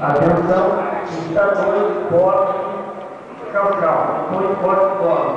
Atenção, está dois cortes, calcal, dois cortes bola.